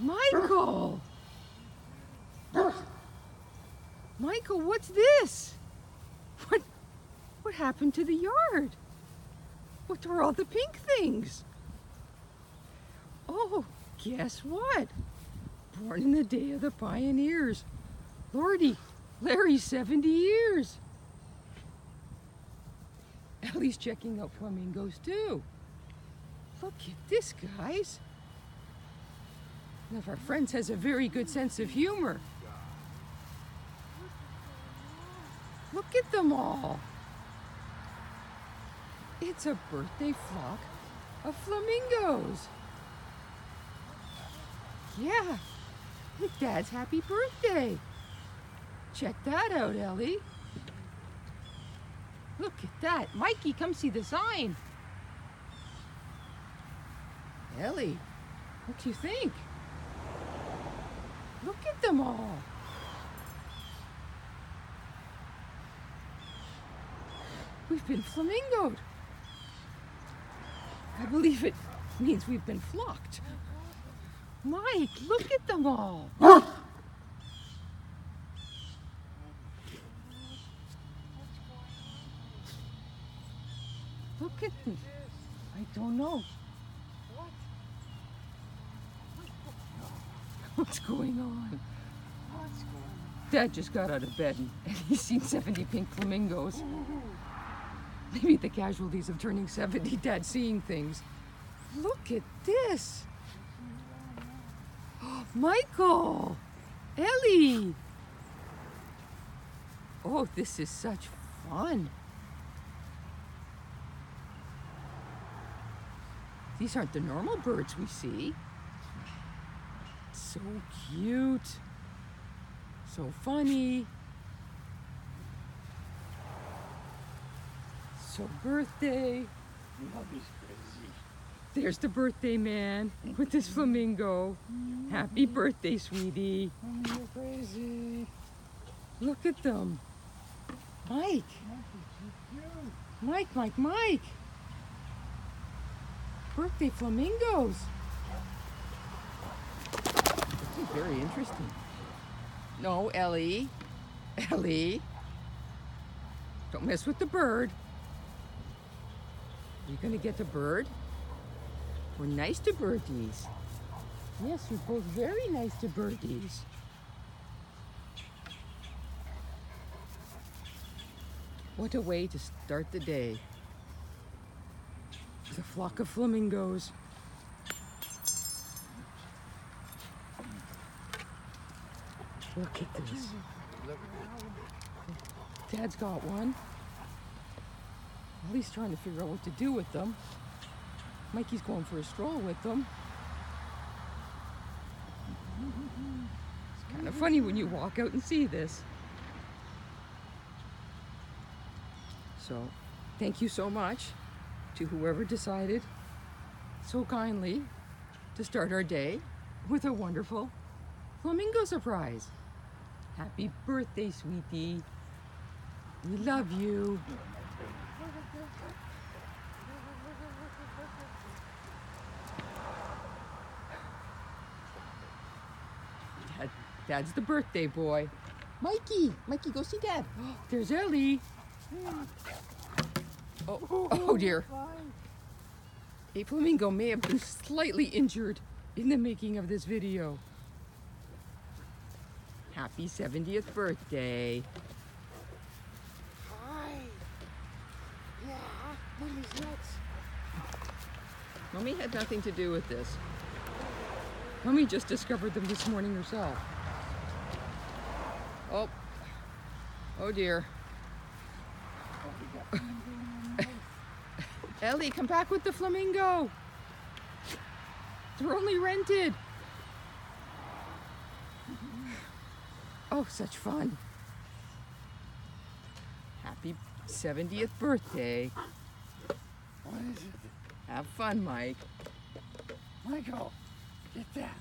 Michael! Michael, what's this? What what happened to the yard? What are all the pink things? Oh, guess what? Born in the day of the pioneers. Lordy, Larry's 70 years. Ellie's checking out flamingos too. Look at this, guys. One of our friends has a very good sense of humor. Look at them all. It's a birthday flock of flamingos. Yeah, Dad's happy birthday. Check that out, Ellie. Look at that. Mikey, come see the sign. Ellie, what do you think? Look at them all. We've been flamingoed. I believe it means we've been flocked. Mike, look at them all. Look at them. I don't know. What's going on? Dad just got out of bed and, and he's seen 70 pink flamingos. Maybe the casualties of turning 70, Dad seeing things. Look at this. Michael! Ellie! Oh, this is such fun. These aren't the normal birds we see. So cute. So funny. So birthday. There's the birthday man with his flamingo. Happy birthday, sweetie. Oh, you're crazy. Look at them. Mike. Mike, Mike, Mike. Birthday flamingos. Very interesting. No, Ellie. Ellie. Don't mess with the bird. You to get the bird? We're nice to birdies. Yes, you're both very nice to birdies. What a way to start the day. A flock of flamingos. Look at this. Dad's got one. Ellie's trying to figure out what to do with them. Mikey's going for a stroll with them. It's kind of funny when you walk out and see this. So, thank you so much to whoever decided so kindly to start our day with a wonderful flamingo surprise. Happy birthday, sweetie. We love you. Dad, Dad's the birthday boy. Mikey, Mikey, go see Dad. There's Ellie. Oh, oh dear. A flamingo may have been slightly injured in the making of this video. Happy 70th birthday. Hi. Yeah, Mommy's nuts. Mommy had nothing to do with this. Mommy just discovered them this morning herself. Oh. Oh dear. Ellie, come back with the flamingo. They're only rented. Oh, such fun. Happy 70th birthday. What is it? Have fun, Mike. Michael, get that.